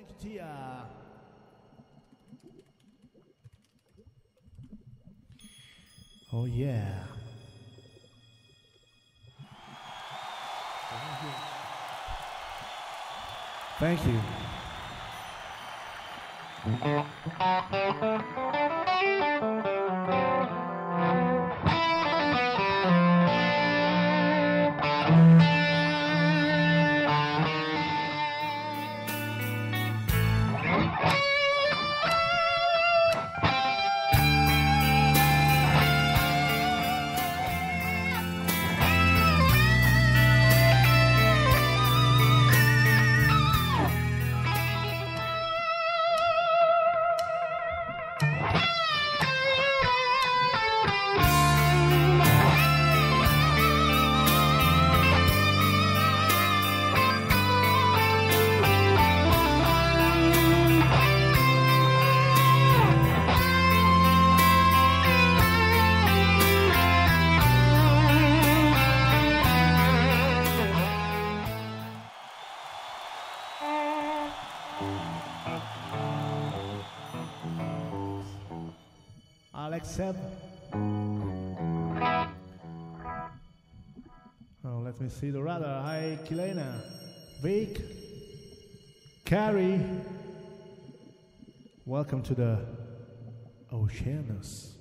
Thank you, Tia. Oh yeah. Thank you. Alex Seb. Oh, let me see the radar. Hi, Kilena. Vic. Carrie. Welcome to the Oceanus.